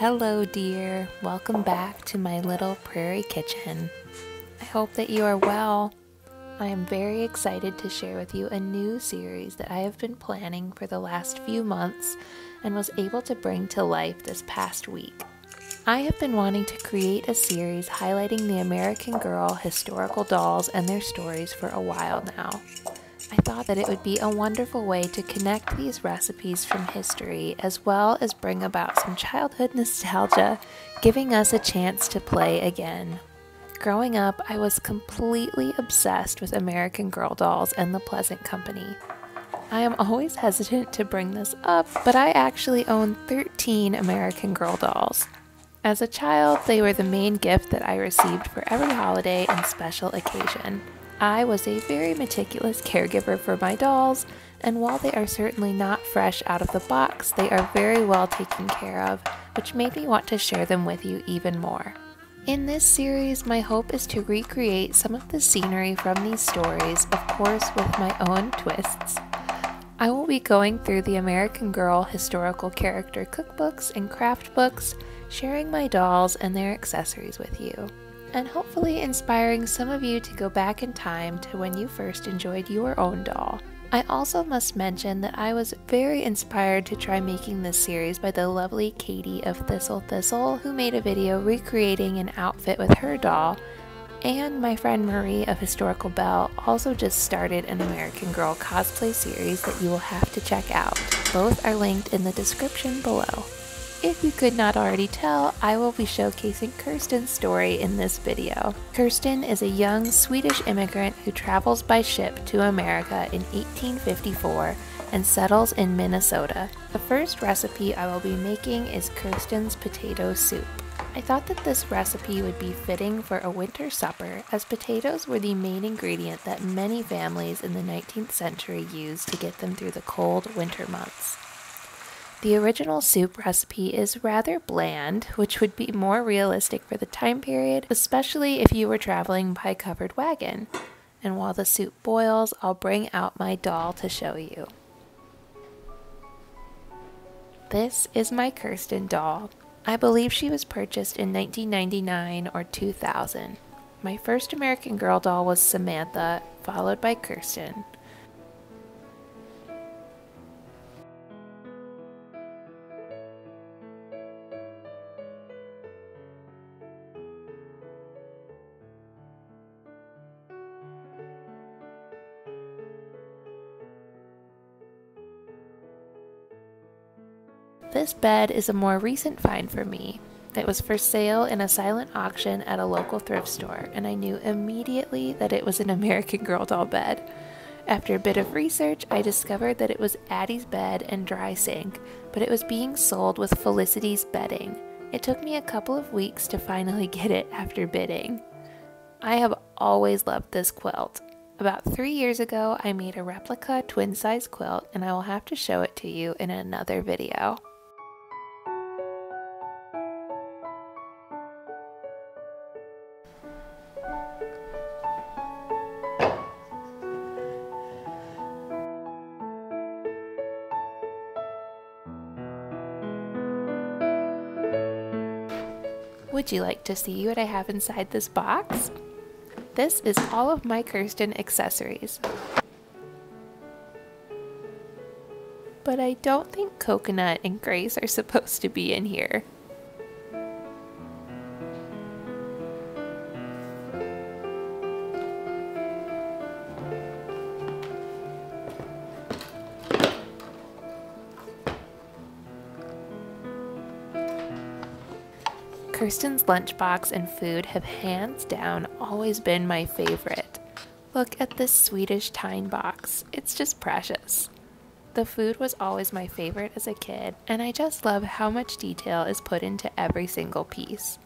Hello, dear. Welcome back to my little prairie kitchen. I hope that you are well. I am very excited to share with you a new series that I have been planning for the last few months and was able to bring to life this past week. I have been wanting to create a series highlighting the American Girl historical dolls and their stories for a while now. I thought that it would be a wonderful way to connect these recipes from history as well as bring about some childhood nostalgia, giving us a chance to play again. Growing up, I was completely obsessed with American Girl dolls and the Pleasant Company. I am always hesitant to bring this up, but I actually own 13 American Girl dolls. As a child, they were the main gift that I received for every holiday and special occasion. I was a very meticulous caregiver for my dolls, and while they are certainly not fresh out of the box, they are very well taken care of, which made me want to share them with you even more. In this series, my hope is to recreate some of the scenery from these stories, of course, with my own twists. I will be going through the American Girl historical character cookbooks and craft books, sharing my dolls and their accessories with you and hopefully inspiring some of you to go back in time to when you first enjoyed your own doll. I also must mention that I was very inspired to try making this series by the lovely Katie of Thistle Thistle, who made a video recreating an outfit with her doll, and my friend Marie of Historical Belle also just started an American Girl cosplay series that you will have to check out. Both are linked in the description below. If you could not already tell, I will be showcasing Kirsten's story in this video. Kirsten is a young Swedish immigrant who travels by ship to America in 1854 and settles in Minnesota. The first recipe I will be making is Kirsten's potato soup. I thought that this recipe would be fitting for a winter supper as potatoes were the main ingredient that many families in the 19th century used to get them through the cold winter months. The original soup recipe is rather bland, which would be more realistic for the time period, especially if you were traveling by covered wagon. And while the soup boils, I'll bring out my doll to show you. This is my Kirsten doll. I believe she was purchased in 1999 or 2000. My first American Girl doll was Samantha, followed by Kirsten. This bed is a more recent find for me. It was for sale in a silent auction at a local thrift store, and I knew immediately that it was an American Girl doll bed. After a bit of research, I discovered that it was Addy's bed and dry sink, but it was being sold with Felicity's bedding. It took me a couple of weeks to finally get it after bidding. I have always loved this quilt. About three years ago, I made a replica twin size quilt, and I will have to show it to you in another video. Would you like to see what I have inside this box? This is all of my Kirsten accessories. But I don't think Coconut and Grace are supposed to be in here. Kirsten's lunchbox and food have hands down always been my favorite. Look at this Swedish Tine box, it's just precious. The food was always my favorite as a kid, and I just love how much detail is put into every single piece.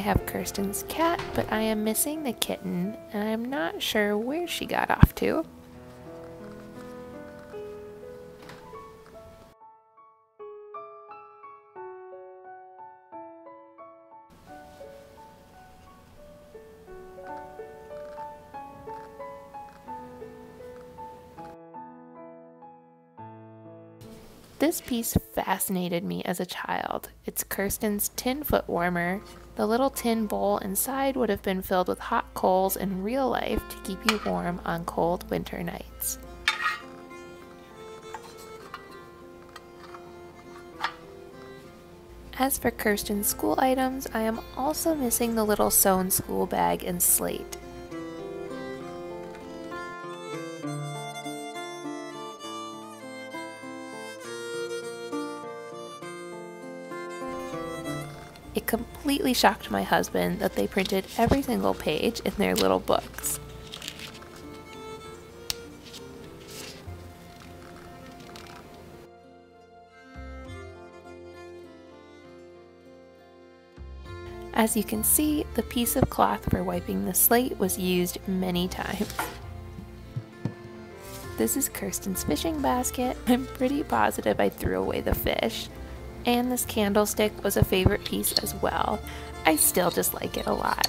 Have Kirsten's cat, but I am missing the kitten, and I'm not sure where she got off to. This piece fascinated me as a child. It's Kirsten's tin foot warmer. The little tin bowl inside would have been filled with hot coals in real life to keep you warm on cold winter nights. As for Kirsten's school items, I am also missing the little sewn school bag and slate. Completely shocked my husband that they printed every single page in their little books. As you can see, the piece of cloth for wiping the slate was used many times. This is Kirsten's fishing basket. I'm pretty positive I threw away the fish. And this candlestick was a favorite piece as well. I still just like it a lot.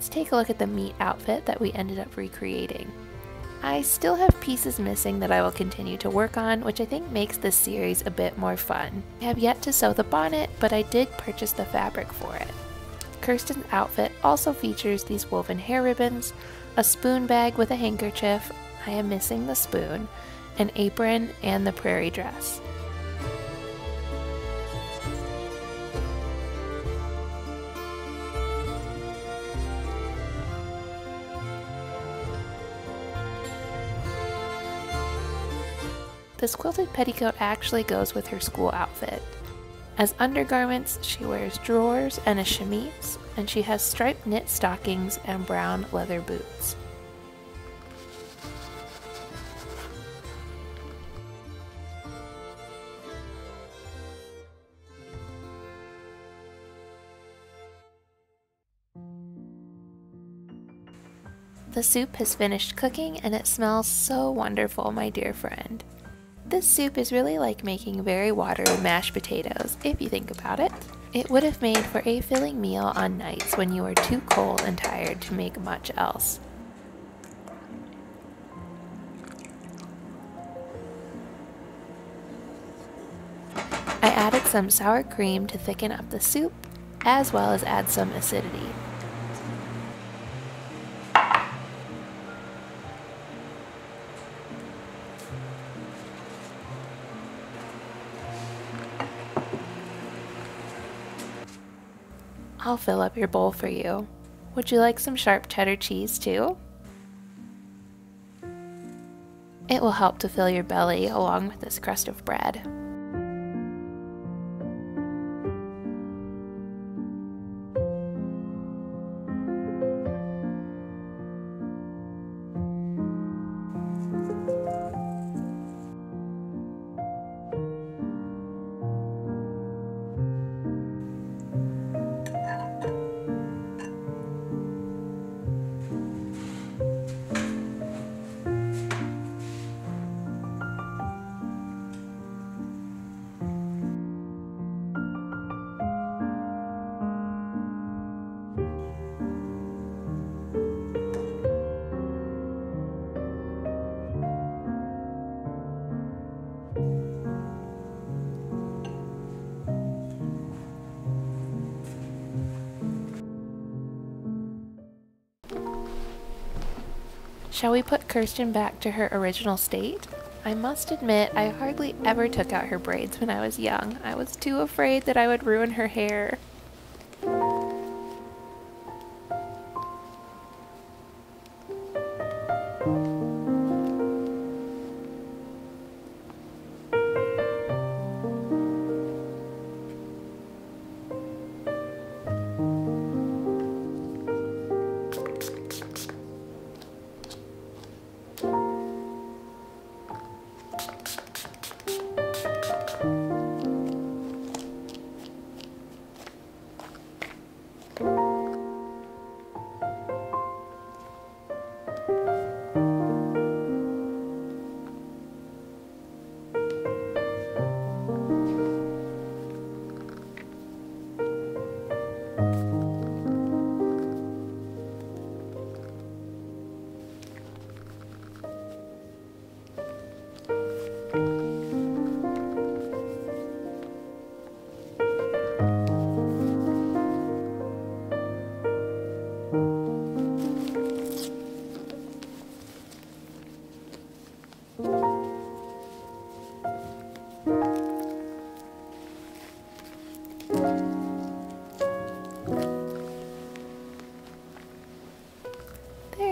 Let's take a look at the meet outfit that we ended up recreating. I still have pieces missing that I will continue to work on, which I think makes this series a bit more fun. I have yet to sew the bonnet, but I did purchase the fabric for it. Kirsten's outfit also features these woven hair ribbons, a spoon bag with a handkerchief, I am missing the spoon, an apron, and the prairie dress. This quilted petticoat actually goes with her school outfit. As undergarments, she wears drawers and a chemise, and she has striped knit stockings and brown leather boots. The soup has finished cooking and it smells so wonderful, my dear friend. This soup is really like making very watery mashed potatoes, if you think about it. It would have made for a filling meal on nights when you are too cold and tired to make much else. I added some sour cream to thicken up the soup, as well as add some acidity. I'll fill up your bowl for you. Would you like some sharp cheddar cheese too? It will help to fill your belly along with this crust of bread. Shall we put Kirsten back to her original state? I must admit, I hardly ever took out her braids when I was young. I was too afraid that I would ruin her hair.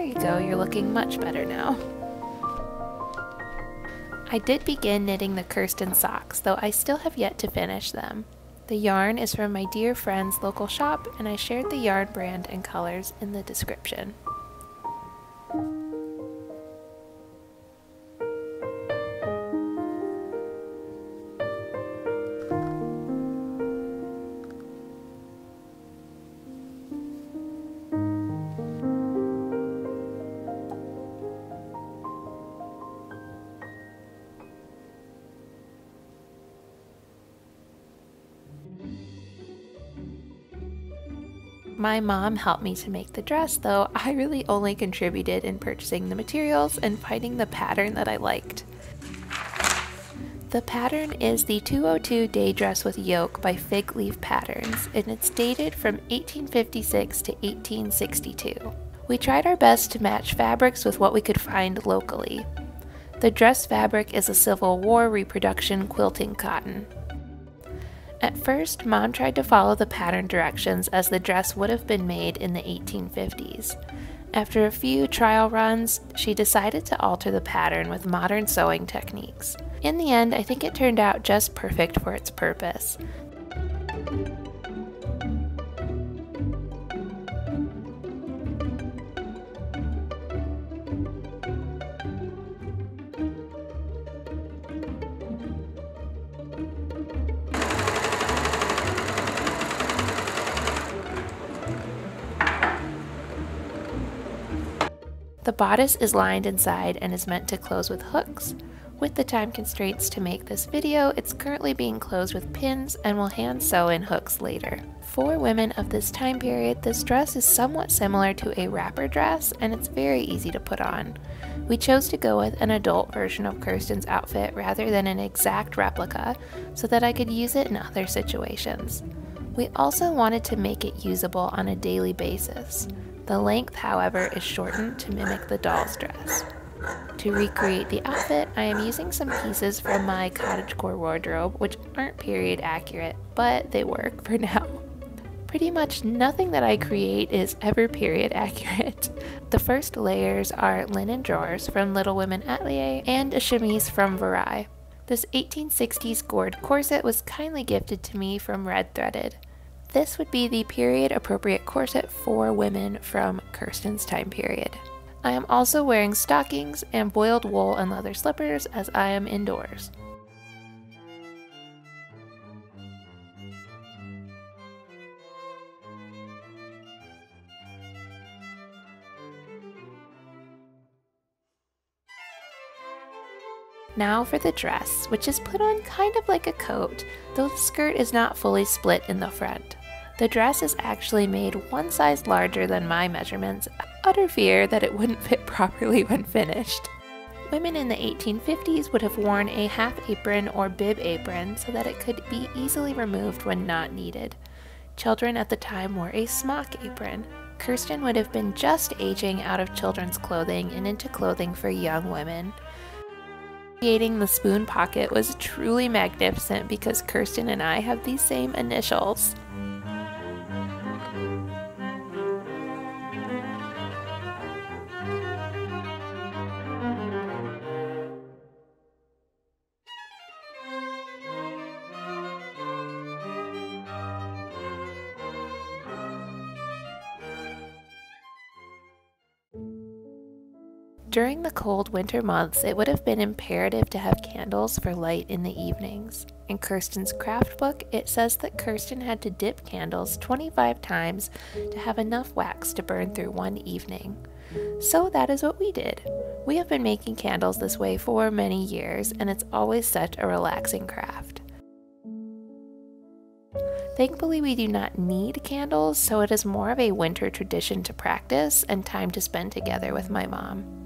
You go, you're looking much better now. I did begin knitting the Kirsten socks, though I still have yet to finish them. The yarn is from my dear friend's local shop, and I shared the yarn brand and colors in the description. My mom helped me to make the dress, though I really only contributed in purchasing the materials and finding the pattern that I liked. The pattern is the 202 Day Dress with Yoke by Fig Leaf Patterns, and it's dated from 1856 to 1862. We tried our best to match fabrics with what we could find locally. The dress fabric is a Civil War reproduction quilting cotton. At first, Mom tried to follow the pattern directions as the dress would have been made in the 1850s. After a few trial runs, she decided to alter the pattern with modern sewing techniques. In the end, I think it turned out just perfect for its purpose. The bodice is lined inside and is meant to close with hooks. With the time constraints to make this video, it's currently being closed with pins and will hand sew in hooks later. For women of this time period, this dress is somewhat similar to a wrapper dress and it's very easy to put on. We chose to go with an adult version of Kirsten's outfit rather than an exact replica so that I could use it in other situations. We also wanted to make it usable on a daily basis. The length, however, is shortened to mimic the doll's dress. To recreate the outfit, I am using some pieces from my cottagecore wardrobe, which aren't period accurate, but they work for now. Pretty much nothing that I create is ever period accurate. The first layers are linen drawers from Little Women Atelier and a chemise from Varai. This 1860s gored corset was kindly gifted to me from Red Threaded. This would be the period appropriate corset for women from Kirsten's time period. I am also wearing stockings and boiled wool and leather slippers as I am indoors. Now for the dress, which is put on kind of like a coat, though the skirt is not fully split in the front. The dress is actually made one size larger than my measurements, utter fear that it wouldn't fit properly when finished. Women in the 1850s would have worn a half apron or bib apron so that it could be easily removed when not needed. Children at the time wore a smock apron. Kirsten would have been just aging out of children's clothing and into clothing for young women. Creating the spoon pocket was truly magnificent because Kirsten and I have these same initials. During the cold winter months, it would have been imperative to have candles for light in the evenings. In Kirsten's craft book, it says that Kirsten had to dip candles 25 times to have enough wax to burn through one evening. So that is what we did. We have been making candles this way for many years, and it's always such a relaxing craft. Thankfully, we do not need candles, so it is more of a winter tradition to practice and time to spend together with my mom.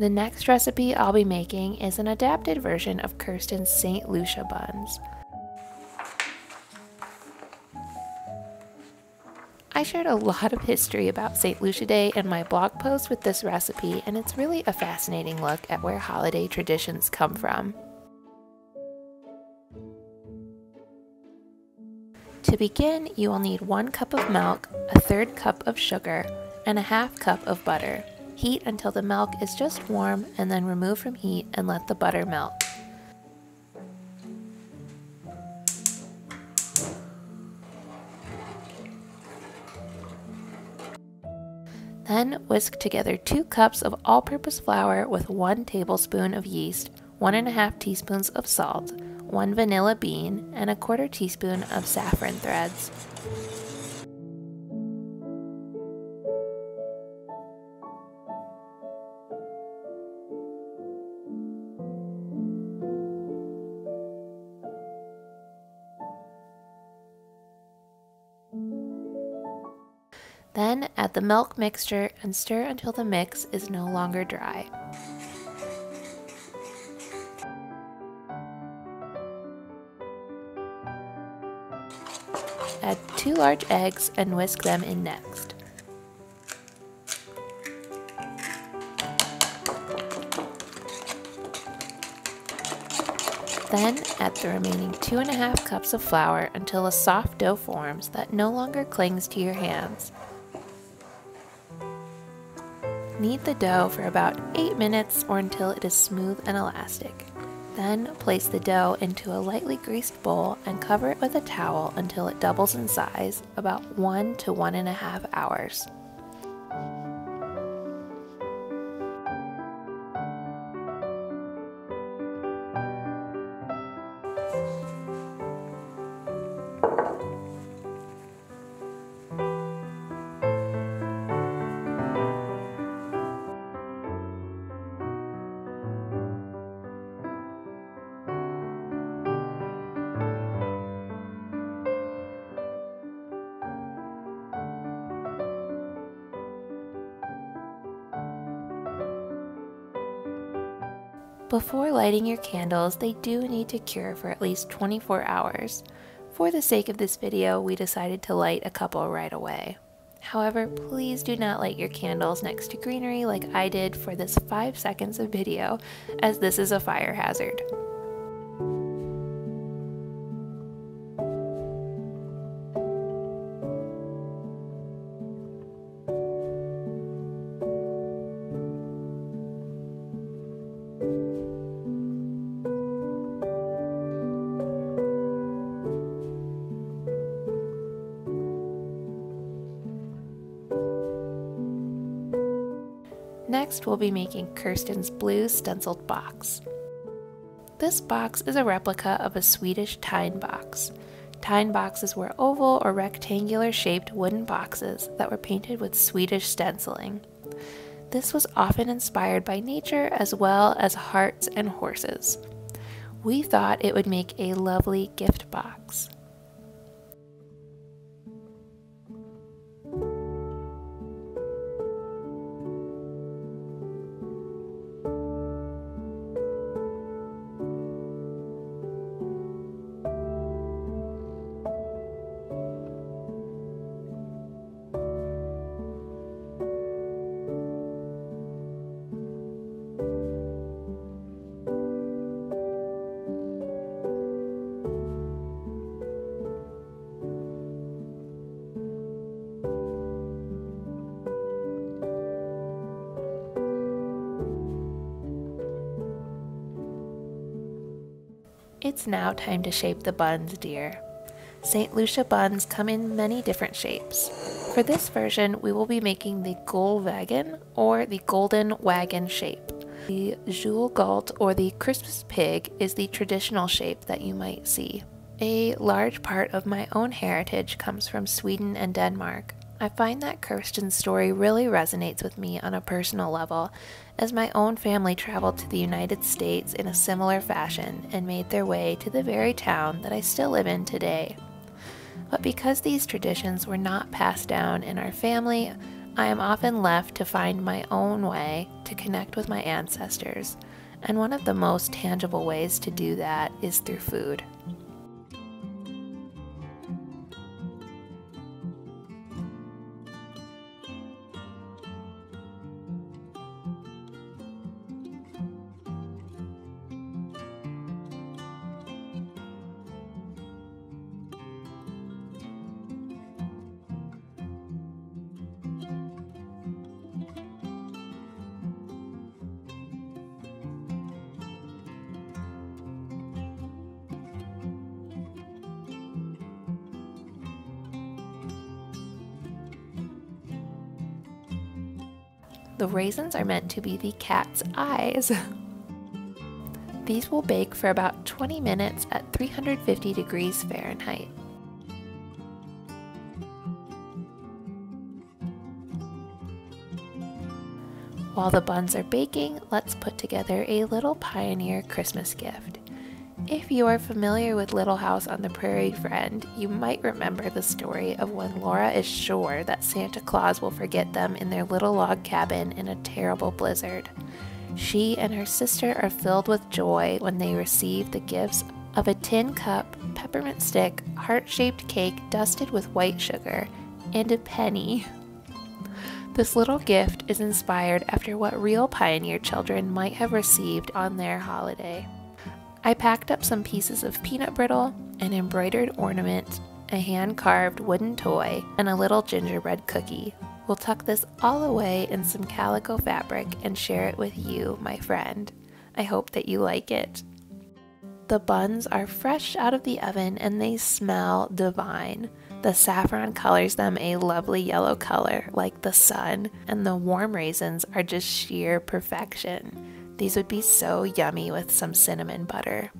The next recipe I'll be making is an adapted version of Kirsten's St. Lucia buns. I shared a lot of history about St. Lucia Day in my blog post with this recipe, and it's really a fascinating look at where holiday traditions come from. To begin, you will need one cup of milk, a third cup of sugar, and a half cup of butter. Heat until the milk is just warm and then remove from heat and let the butter melt. Then whisk together 2 cups of all purpose flour with 1 tablespoon of yeast, 1.5 teaspoons of salt, 1 vanilla bean, and a quarter teaspoon of saffron threads. Add the milk mixture and stir until the mix is no longer dry. Add two large eggs and whisk them in next. Then add the remaining two and a half cups of flour until a soft dough forms that no longer clings to your hands. Knead the dough for about 8 minutes or until it is smooth and elastic. Then place the dough into a lightly greased bowl and cover it with a towel until it doubles in size, about 1 to 1.5 hours. Before lighting your candles, they do need to cure for at least 24 hours. For the sake of this video, we decided to light a couple right away. However, please do not light your candles next to greenery like I did for this 5 seconds of video, as this is a fire hazard. Next, we'll be making Kirsten's blue stenciled box. This box is a replica of a Swedish Tine box. Tine boxes were oval or rectangular shaped wooden boxes that were painted with Swedish stenciling. This was often inspired by nature as well as hearts and horses. We thought it would make a lovely gift box. It's now time to shape the buns, dear. St. Lucia buns come in many different shapes. For this version, we will be making the gullvagn or the golden wagon shape. The Julgalt or the Christmas pig is the traditional shape that you might see. A large part of my own heritage comes from Sweden and Denmark. I find that Kirsten's story really resonates with me on a personal level, as my own family traveled to the United States in a similar fashion and made their way to the very town that I still live in today. But because these traditions were not passed down in our family, I am often left to find my own way to connect with my ancestors, and one of the most tangible ways to do that is through food. The raisins are meant to be the cat's eyes. These will bake for about 20 minutes at 350 degrees Fahrenheit. While the buns are baking, let's put together a little Pioneer Christmas gift. If you are familiar with Little House on the Prairie Friend, you might remember the story of when Laura is sure that Santa Claus will forget them in their little log cabin in a terrible blizzard. She and her sister are filled with joy when they receive the gifts of a tin cup, peppermint stick, heart shaped cake dusted with white sugar, and a penny. This little gift is inspired after what real pioneer children might have received on their holiday. I packed up some pieces of peanut brittle, an embroidered ornament, a hand carved wooden toy, and a little gingerbread cookie. We'll tuck this all away in some calico fabric and share it with you, my friend. I hope that you like it. The buns are fresh out of the oven and they smell divine. The saffron colors them a lovely yellow color like the sun, and the warm raisins are just sheer perfection. These would be so yummy with some cinnamon butter.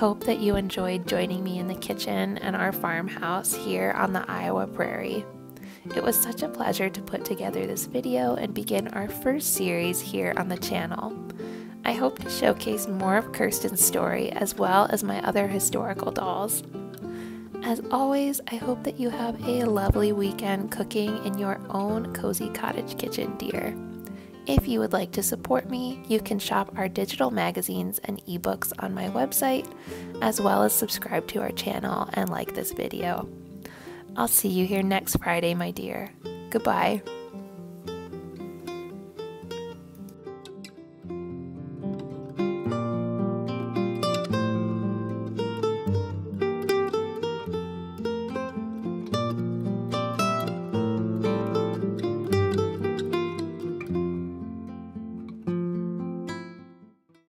Hope that you enjoyed joining me in the kitchen and our farmhouse here on the Iowa prairie. It was such a pleasure to put together this video and begin our first series here on the channel. I hope to showcase more of Kirsten's story as well as my other historical dolls. As always, I hope that you have a lovely weekend cooking in your own cozy cottage kitchen, dear. If you would like to support me, you can shop our digital magazines and ebooks on my website, as well as subscribe to our channel and like this video. I'll see you here next Friday, my dear. Goodbye.